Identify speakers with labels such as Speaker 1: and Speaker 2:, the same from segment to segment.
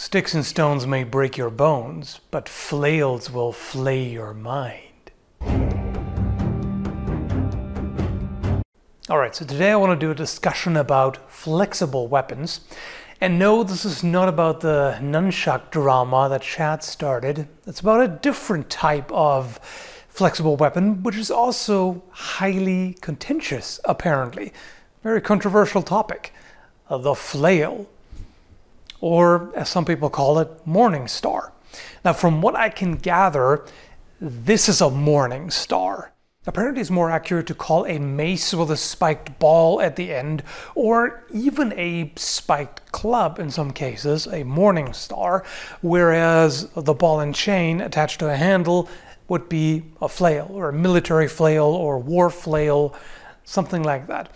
Speaker 1: Sticks and stones may break your bones, but flails will flay your mind. Alright, so today I want to do a discussion about flexible weapons. And no, this is not about the nunchuck drama that Shad started. It's about a different type of flexible weapon, which is also highly contentious, apparently. Very controversial topic. Uh, the flail or as some people call it, morning star. Now, from what I can gather, this is a morning star. Apparently, it's more accurate to call a mace with a spiked ball at the end, or even a spiked club in some cases, a morning star, whereas the ball and chain attached to a handle would be a flail, or a military flail, or war flail, something like that.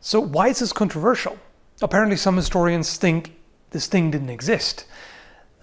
Speaker 1: So, why is this controversial? Apparently, some historians think this thing didn't exist,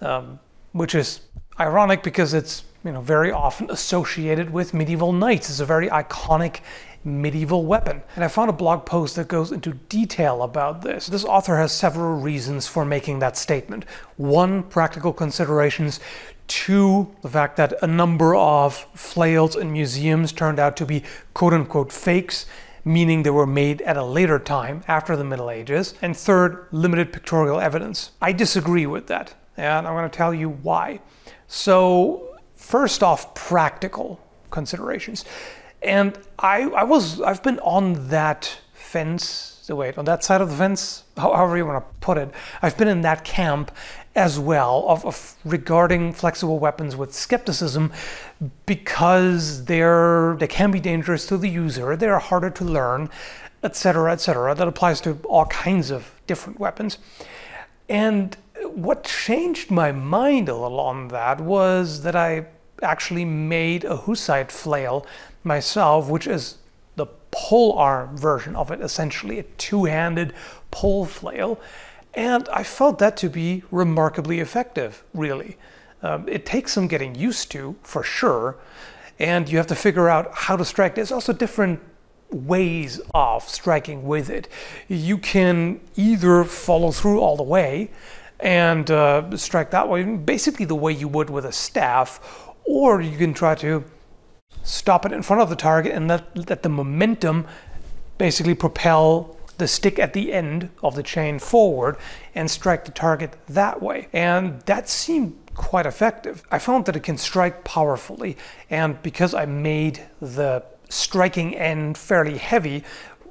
Speaker 1: um, which is ironic because it's you know very often associated with medieval knights. It's a very iconic medieval weapon. And I found a blog post that goes into detail about this. This author has several reasons for making that statement. One, practical considerations. Two, the fact that a number of flails in museums turned out to be quote unquote fakes meaning they were made at a later time after the Middle Ages. And third, limited pictorial evidence. I disagree with that, and I'm going to tell you why. So, first off, practical considerations. And I, I was, I've been on that fence wait, on that side of the fence, however you want to put it, I've been in that camp as well of, of, regarding flexible weapons with skepticism because they're they can be dangerous to the user, they're harder to learn, etc., etc. That applies to all kinds of different weapons. And what changed my mind a little on that was that I actually made a Hussite flail myself, which is the pole arm version of it, essentially a two-handed pole flail. And I felt that to be remarkably effective, really. Um, it takes some getting used to, for sure, and you have to figure out how to strike. There's also different ways of striking with it. You can either follow through all the way and uh, strike that way, basically the way you would with a staff, or you can try to stop it in front of the target and let, let the momentum basically propel the stick at the end of the chain forward and strike the target that way. And that seemed quite effective. I found that it can strike powerfully and because I made the striking end fairly heavy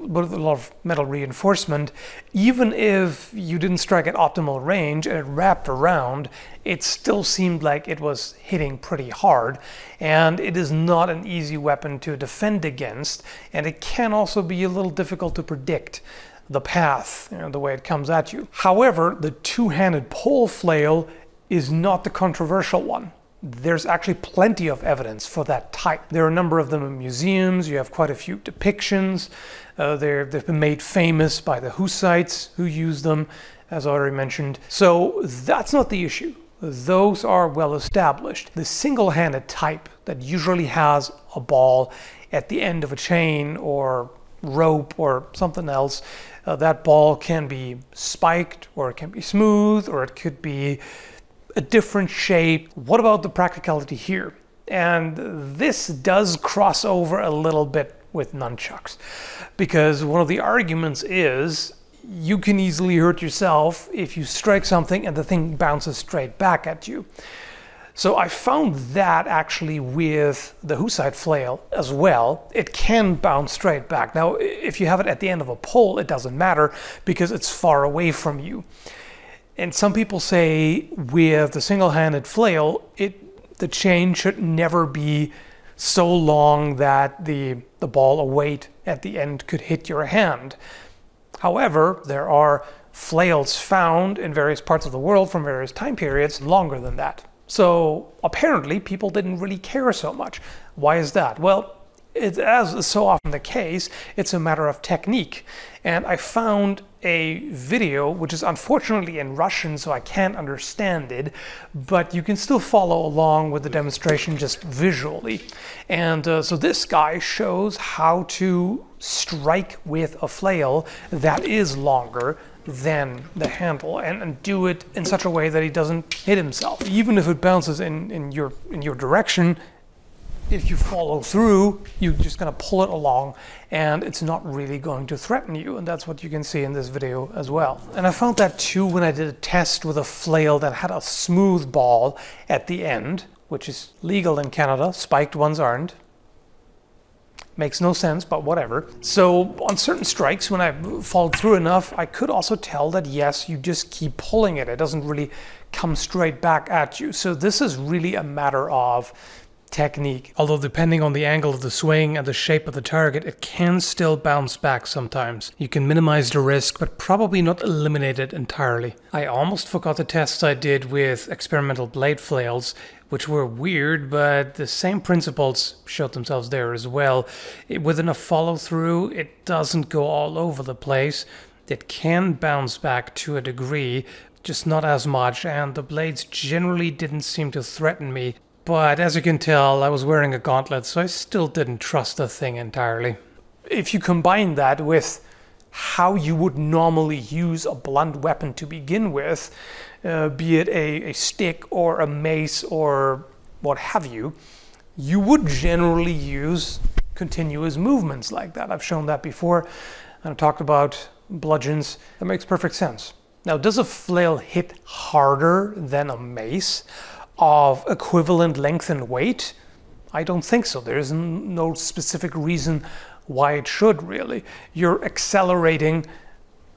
Speaker 1: with a lot of metal reinforcement, even if you didn't strike at optimal range and it wrapped around, it still seemed like it was hitting pretty hard. And it is not an easy weapon to defend against, and it can also be a little difficult to predict the path, you know, the way it comes at you. However, the two-handed pole flail is not the controversial one there's actually plenty of evidence for that type. There are a number of them in museums, you have quite a few depictions. Uh, they've been made famous by the Hussites who use them, as I already mentioned. So that's not the issue. Those are well established. The single-handed type that usually has a ball at the end of a chain or rope or something else, uh, that ball can be spiked or it can be smooth or it could be a different shape. What about the practicality here? And this does cross over a little bit with nunchucks because one of the arguments is you can easily hurt yourself if you strike something and the thing bounces straight back at you. So I found that actually with the Hussite flail as well. It can bounce straight back. Now, if you have it at the end of a pole, it doesn't matter because it's far away from you. And some people say with the single-handed flail, it the chain should never be so long that the, the ball of weight at the end could hit your hand. However, there are flails found in various parts of the world from various time periods longer than that. So apparently people didn't really care so much. Why is that? Well, it, as is so often the case, it's a matter of technique. And I found a video, which is unfortunately in Russian, so I can't understand it, but you can still follow along with the demonstration just visually. And uh, so this guy shows how to strike with a flail that is longer than the handle and, and do it in such a way that he doesn't hit himself. Even if it bounces in, in your in your direction, if you follow through, you're just going to pull it along and it's not really going to threaten you. And that's what you can see in this video as well. And I found that too when I did a test with a flail that had a smooth ball at the end, which is legal in Canada. Spiked ones aren't. Makes no sense, but whatever. So on certain strikes, when I followed through enough, I could also tell that yes, you just keep pulling it. It doesn't really come straight back at you. So this is really a matter of technique. Although depending on the angle of the swing and the shape of the target, it can still bounce back sometimes. You can minimize the risk, but probably not eliminate it entirely. I almost forgot the tests I did with experimental blade flails, which were weird, but the same principles showed themselves there as well. It, within a follow through, it doesn't go all over the place. It can bounce back to a degree, just not as much, and the blades generally didn't seem to threaten me but as you can tell, I was wearing a gauntlet, so I still didn't trust the thing entirely. If you combine that with how you would normally use a blunt weapon to begin with, uh, be it a, a stick or a mace or what have you, you would generally use continuous movements like that. I've shown that before, and I've talked about bludgeons. That makes perfect sense. Now, does a flail hit harder than a mace? Of equivalent length and weight? I don't think so. There's no specific reason why it should really. You're accelerating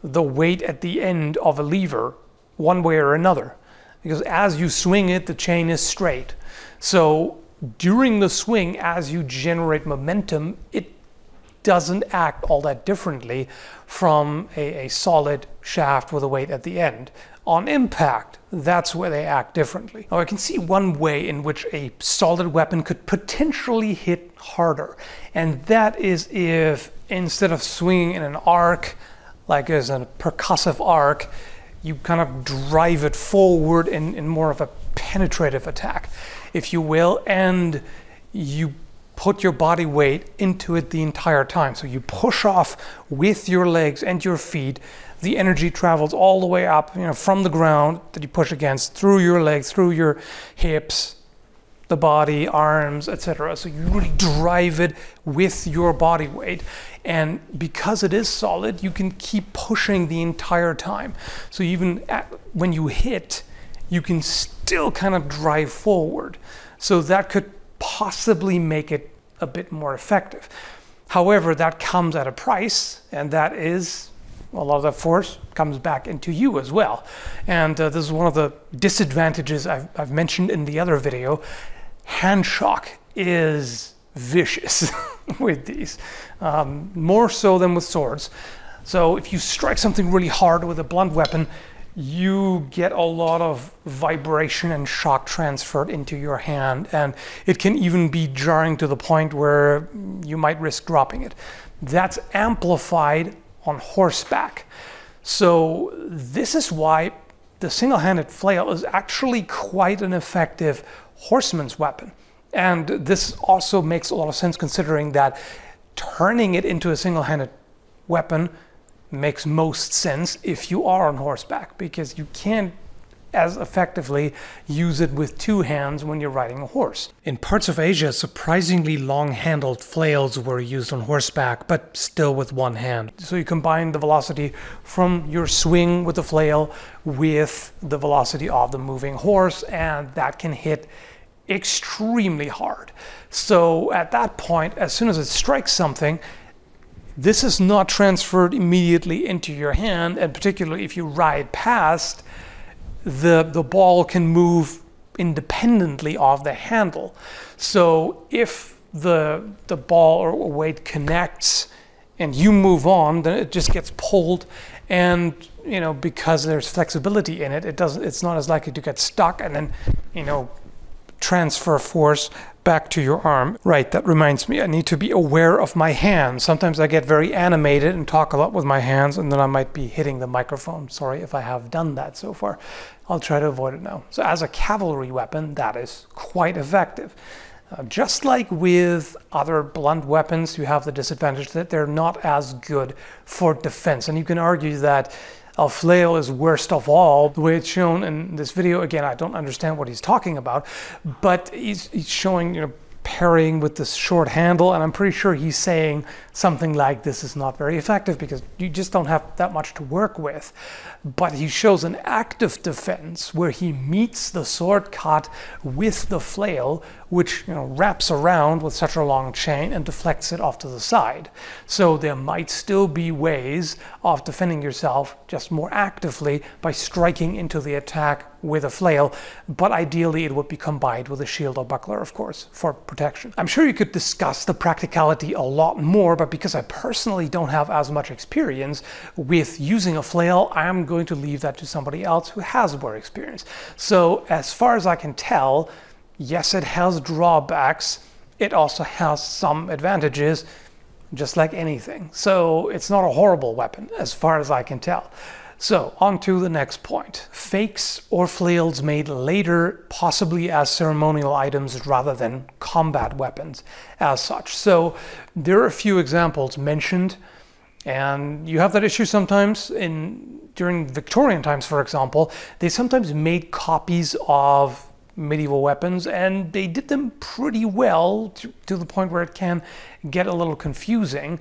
Speaker 1: the weight at the end of a lever one way or another because as you swing it, the chain is straight. So during the swing, as you generate momentum, it doesn't act all that differently from a, a solid shaft with a weight at the end. On impact, that's where they act differently. Now I can see one way in which a solid weapon could potentially hit harder, and that is if instead of swinging in an arc, like as a percussive arc, you kind of drive it forward in, in more of a penetrative attack, if you will, and you put your body weight into it the entire time. So you push off with your legs and your feet. The energy travels all the way up, you know, from the ground that you push against, through your legs, through your hips, the body, arms, etc. So you really drive it with your body weight. And because it is solid, you can keep pushing the entire time. So even at, when you hit, you can still kind of drive forward. So that could possibly make it a bit more effective. However, that comes at a price, and that is a lot of that force comes back into you as well. And uh, this is one of the disadvantages I've, I've mentioned in the other video. Hand shock is vicious with these, um, more so than with swords. So if you strike something really hard with a blunt weapon, you get a lot of vibration and shock transferred into your hand, and it can even be jarring to the point where you might risk dropping it. That's amplified on horseback. So, this is why the single handed flail is actually quite an effective horseman's weapon. And this also makes a lot of sense considering that turning it into a single handed weapon makes most sense if you are on horseback because you can't as effectively use it with two hands when you're riding a horse. In parts of Asia, surprisingly long handled flails were used on horseback, but still with one hand. So you combine the velocity from your swing with the flail with the velocity of the moving horse, and that can hit extremely hard. So at that point, as soon as it strikes something, this is not transferred immediately into your hand, and particularly if you ride past, the, the ball can move independently of the handle. So if the, the ball or weight connects and you move on, then it just gets pulled and you know because there's flexibility in it, it doesn't it's not as likely to get stuck and then you know transfer force back to your arm. Right, that reminds me, I need to be aware of my hands. Sometimes I get very animated and talk a lot with my hands, and then I might be hitting the microphone. Sorry if I have done that so far. I'll try to avoid it now. So, as a cavalry weapon, that is quite effective. Uh, just like with other blunt weapons, you have the disadvantage that they're not as good for defense. And you can argue that A flail is worst of all. The way it's shown in this video, again, I don't understand what he's talking about, but he's, he's showing, you know, parrying with this short handle and I'm pretty sure he's saying something like this is not very effective because you just don't have that much to work with. But he shows an active defense where he meets the sword cut with the flail which you know, wraps around with such a long chain and deflects it off to the side. So there might still be ways of defending yourself just more actively by striking into the attack with a flail, but ideally it would be combined with a shield or buckler, of course, for protection. I'm sure you could discuss the practicality a lot more, but because I personally don't have as much experience with using a flail, I'm going to leave that to somebody else who has more experience. So as far as I can tell, yes, it has drawbacks. It also has some advantages, just like anything. So it's not a horrible weapon, as far as I can tell. So, on to the next point. Fakes or flails made later, possibly as ceremonial items rather than combat weapons as such. So, there are a few examples mentioned, and you have that issue sometimes in during Victorian times, for example. They sometimes made copies of medieval weapons, and they did them pretty well to, to the point where it can get a little confusing.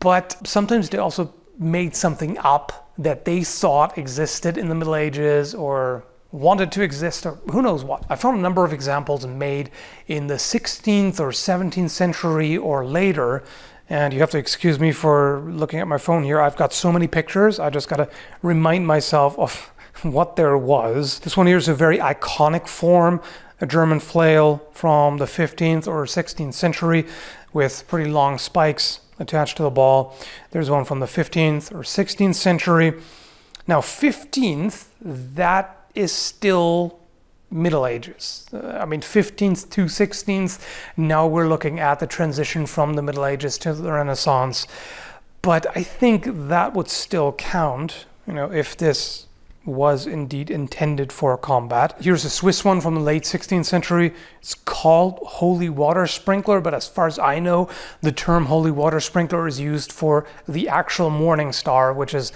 Speaker 1: But sometimes they also made something up that they thought existed in the Middle Ages or wanted to exist or who knows what. I found a number of examples made in the 16th or 17th century or later and you have to excuse me for looking at my phone here. I've got so many pictures. I just got to remind myself of what there was. This one here is a very iconic form, a German flail from the 15th or 16th century with pretty long spikes attached to the ball. There's one from the 15th or 16th century. Now 15th, that is still Middle Ages. Uh, I mean 15th to 16th, now we're looking at the transition from the Middle Ages to the Renaissance. But I think that would still count, you know, if this was indeed intended for combat. Here's a Swiss one from the late 16th century. It's called holy water sprinkler, but as far as I know, the term holy water sprinkler is used for the actual morning star, which is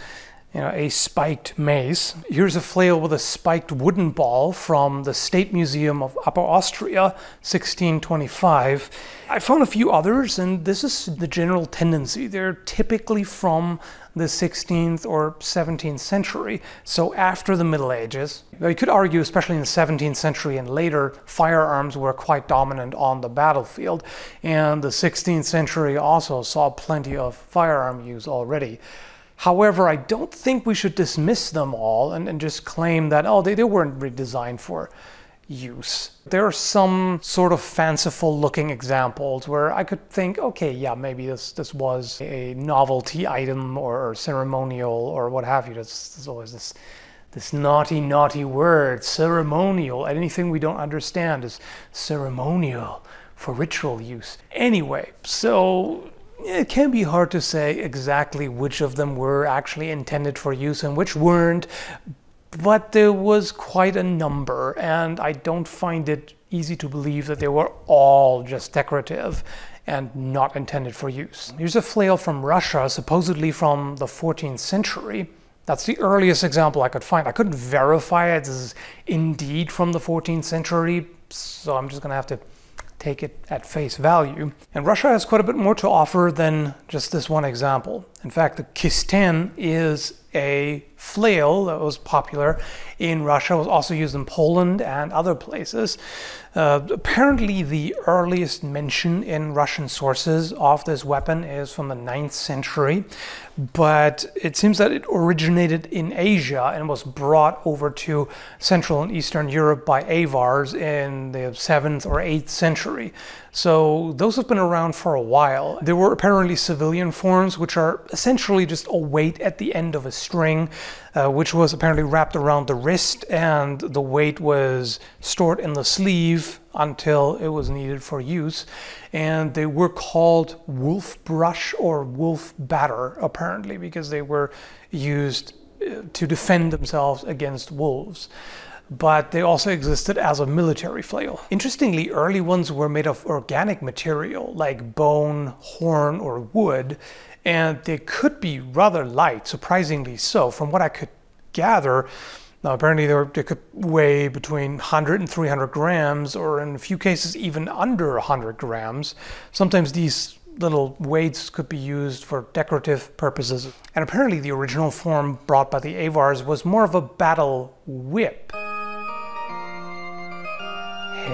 Speaker 1: you know, a spiked mace. Here's a flail with a spiked wooden ball from the State Museum of Upper Austria, 1625. I found a few others, and this is the general tendency. They're typically from the 16th or 17th century, so after the Middle Ages. You could argue, especially in the 17th century and later, firearms were quite dominant on the battlefield, and the 16th century also saw plenty of firearm use already. However, I don't think we should dismiss them all and, and just claim that, oh, they, they weren't really designed for use. There are some sort of fanciful looking examples where I could think, okay, yeah, maybe this, this was a novelty item or, or ceremonial or what have you. There's, always this, this naughty, naughty word, ceremonial. Anything we don't understand is ceremonial for ritual use. Anyway, so it can be hard to say exactly which of them were actually intended for use and which weren't, but there was quite a number, and I don't find it easy to believe that they were all just decorative and not intended for use. Here's a flail from Russia, supposedly from the 14th century. That's the earliest example I could find. I couldn't verify it. This is indeed from the 14th century, so I'm just going to have to take it at face value. And Russia has quite a bit more to offer than just this one example. In fact, the Kisten is a flail that was popular in Russia, was also used in Poland and other places. Uh, apparently, the earliest mention in Russian sources of this weapon is from the 9th century, but it seems that it originated in Asia and was brought over to Central and Eastern Europe by Avars in the 7th or 8th century. So those have been around for a while. There were apparently civilian forms, which are essentially just a weight at the end of a string, uh, which was apparently wrapped around the wrist, and the weight was stored in the sleeve until it was needed for use. And they were called wolf brush or wolf batter, apparently, because they were used uh, to defend themselves against wolves. But they also existed as a military flail. Interestingly, early ones were made of organic material like bone, horn, or wood, and they could be rather light, surprisingly so. From what I could gather, now, apparently, they, were, they, could weigh between 100 and 300 grams, or in a few cases, even under 100 grams. Sometimes these little weights could be used for decorative purposes. And apparently, the original form brought by the Avars was more of a battle whip.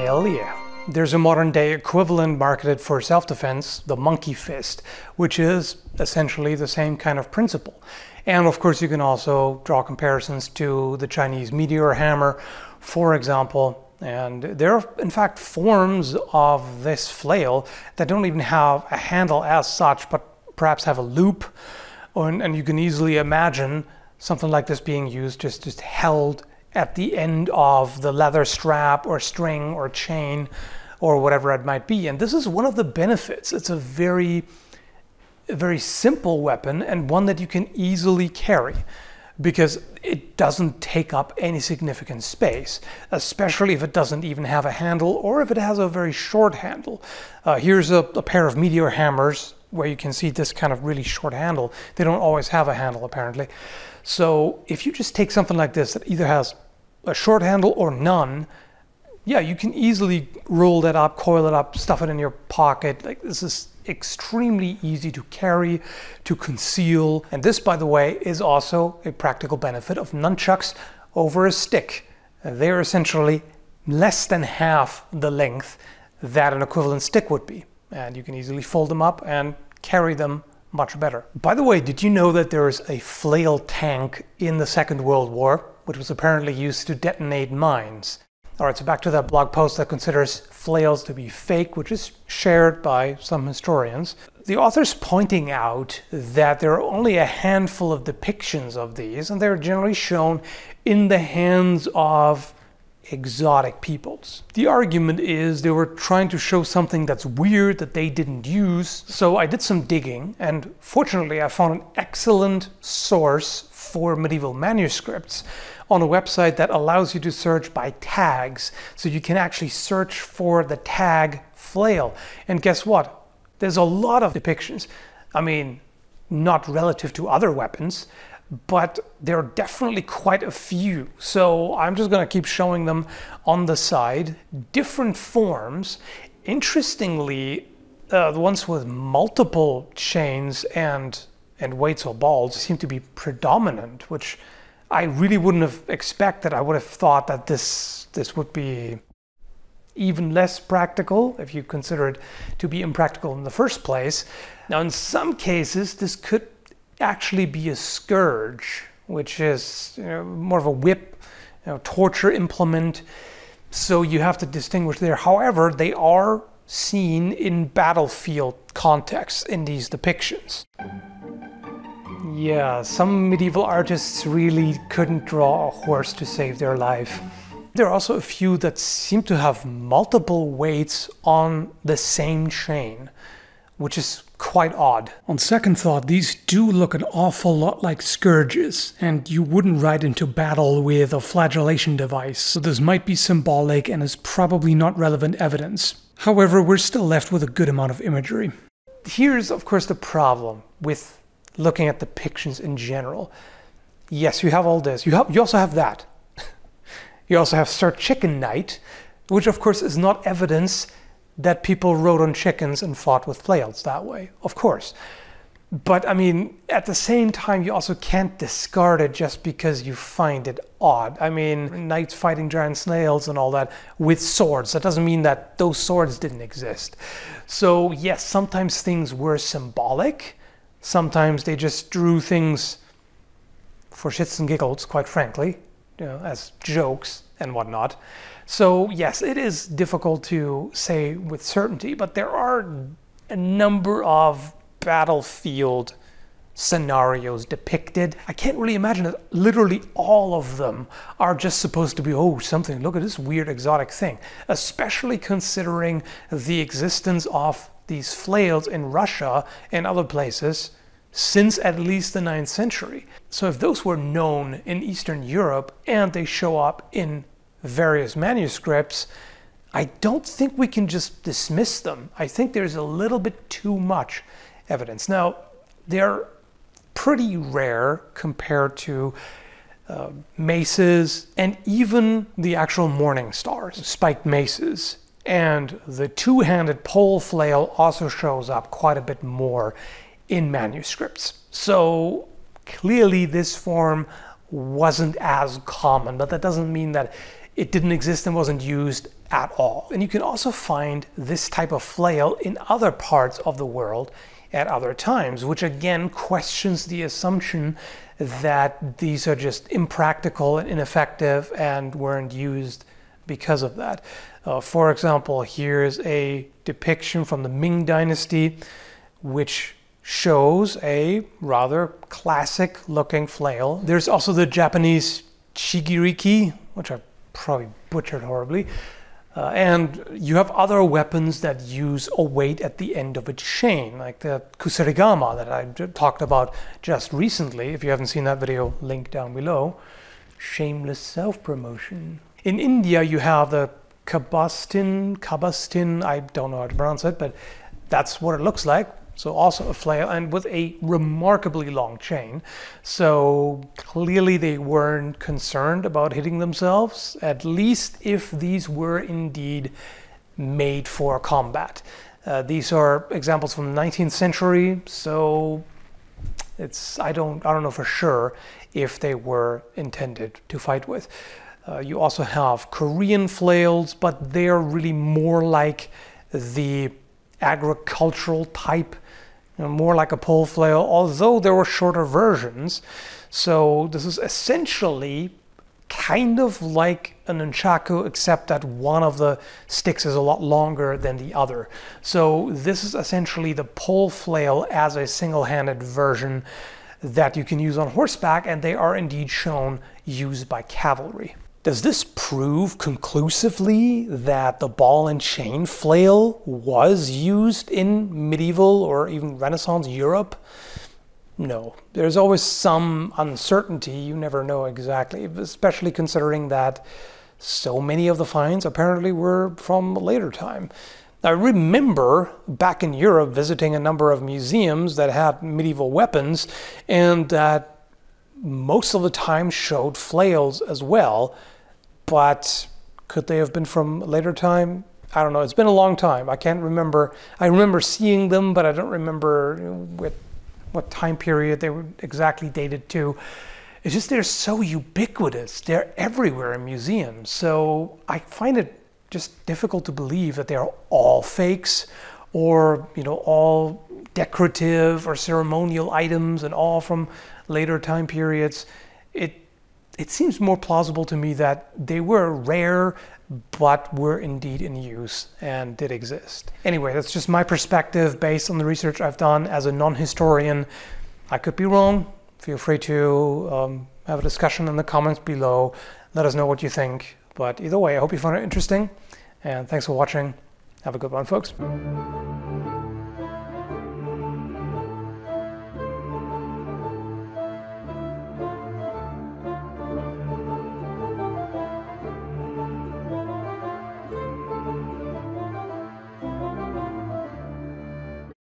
Speaker 1: Hell yeah. There's a modern day equivalent marketed for self defense, the monkey fist, which is essentially the same kind of principle. And of course, you can also draw comparisons to the Chinese meteor hammer, for example. And there are, in fact, forms of this flail that don't even have a handle as such, but perhaps have a loop. And, you can easily imagine something like this being used just, just held at the end of the leather strap or string or chain or whatever it might be. And this is one of the benefits. It's a very, very simple weapon and one that you can easily carry because it doesn't take up any significant space, especially if it doesn't even have a handle or if it has a very short handle. Uh, here's a, a pair of meteor hammers where you can see this kind of really short handle. They don't always have a handle apparently. So if you just take something like this that either has a short handle or none, yeah, you can easily roll that up, coil it up, stuff it in your pocket. Like this is extremely easy to carry, to conceal. And this, by the way, is also a practical benefit of nunchucks over a stick. They're essentially less than half the length that an equivalent stick would be. And you can easily fold them up and carry them much better. By the way, did you know that there is a flail tank in the Second World War, which was apparently used to detonate mines? All right, so back to that blog post that considers flails to be fake, which is shared by some historians. The author's pointing out that there are only a handful of depictions of these, and they're generally shown in the hands of exotic peoples. The argument is they were trying to show something that's weird that they didn't use. So I did some digging, and fortunately, I found an excellent source for medieval manuscripts on a website that allows you to search by tags. So you can actually search for the tag flail. And guess what? There's a lot of depictions. I mean, not relative to other weapons, but there are definitely quite a few. So I'm just going to keep showing them on the side. Different forms. Interestingly, uh, the ones with multiple chains and and weights or balls seem to be predominant, which I really wouldn't have expected. I would have thought that this this would be even less practical if you consider it to be impractical in the first place. Now, in some cases, this could actually be a scourge, which is you know, more of a whip, you know, torture implement. So you have to distinguish there. However, they are seen in battlefield contexts in these depictions. Yeah, some medieval artists really couldn't draw a horse to save their life. There are also a few that seem to have multiple weights on the same chain, which is quite odd. On second thought, these do look an awful lot like scourges, and you wouldn't ride into battle with a flagellation device, so this might be symbolic and is probably not relevant evidence. However, we're still left with a good amount of imagery. Here's, of course, the problem with looking at depictions in general. Yes, you have all this. You, have, you also have that. you also have Sir Chicken Knight, which of course is not evidence that people rode on chickens and fought with flails that way, of course. But I mean, at the same time, you also can't discard it just because you find it odd. I mean, knights fighting giant snails and all that with swords. That doesn't mean that those swords didn't exist. So, yes, sometimes things were symbolic, Sometimes they just drew things for shits and giggles, quite frankly, you know, as jokes and whatnot. So, yes, it is difficult to say with certainty, but there are a number of battlefield scenarios depicted. I can't really imagine that literally all of them are just supposed to be, oh, something, look at this weird exotic thing, especially considering the existence of these flails in Russia and other places since at least the 9th century. So if those were known in Eastern Europe and they show up in various manuscripts, I don't think we can just dismiss them. I think there's a little bit too much evidence. Now, they're pretty rare compared to uh, maces and even the actual morning stars, spiked maces. And the two handed pole flail also shows up quite a bit more in manuscripts. So clearly, this form wasn't as common, but that doesn't mean that it didn't exist and wasn't used at all. And you can also find this type of flail in other parts of the world at other times, which again questions the assumption that these are just impractical and ineffective and weren't used because of that. Uh, for example, here's a depiction from the Ming Dynasty, which shows a rather classic looking flail. There's also the Japanese chigiriki, which I probably butchered horribly. Uh, and you have other weapons that use a weight at the end of a chain, like the kusarigama that I talked about just recently. If you haven't seen that video, link down below. Shameless self-promotion. In India, you have the kabastin, kabastin, I don't know how to pronounce it, but that's what it looks like. So also a flail and with a remarkably long chain. So clearly they weren't concerned about hitting themselves, at least if these were indeed made for combat. Uh, these are examples from the 19th century, so it's I don't I don't know for sure if they were intended to fight with. Uh, you also have Korean flails, but they're really more like the agricultural type you know, more like a pole flail, although there were shorter versions. So this is essentially kind of like a nunchaku, except that one of the sticks is a lot longer than the other. So this is essentially the pole flail as a single-handed version that you can use on horseback, and they are indeed shown used by cavalry. Does this prove conclusively that the ball and chain flail was used in medieval or even Renaissance Europe? No. There's always some uncertainty. You never know exactly, especially considering that so many of the finds apparently were from a later time. I remember back in Europe visiting a number of museums that had medieval weapons and that most of the time showed flails as well but could they have been from a later time? I don't know. It's been a long time. I can't remember. I remember seeing them, but I don't remember what, what time period they were exactly dated to. It's just they're so ubiquitous. They're everywhere in museums. So I find it just difficult to believe that they're all fakes or, you know, all decorative or ceremonial items and all from later time periods. It it seems more plausible to me that they were rare but were indeed in use and did exist. Anyway, that's just my perspective based on the research I've done as a non-historian. I could be wrong. Feel free to um, have a discussion in the comments below. Let us know what you think. But either way, I hope you found it interesting. And thanks for watching. Have a good one, folks.